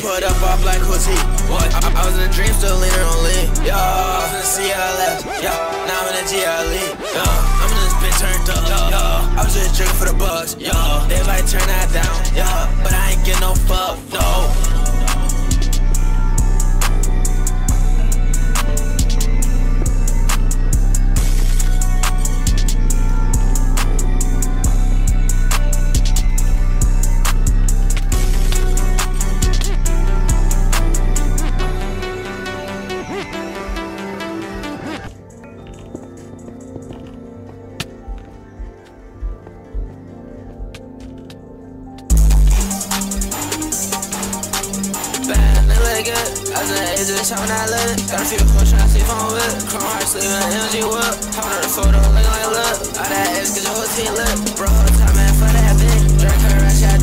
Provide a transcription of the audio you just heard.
Put up all black hoodie. What? I, I was in a dream, still leaning on lean. Yo, I was in the CLS. Yo, now I'm in the GLE. Yo, I'm in this bitch turned up. Yo, I was just drinking for the bucks. Yo, they might turn that down. Yo, but I ain't get no fuck. No. I was an age of showing that lit. Got a few questions, I see phone with. Chrome heart sleeve and MG whip. Hopping on the photo, looking like look. All that ass, cause your whole team lit. Bro, time, man, for that bitch. Drink her, I shot,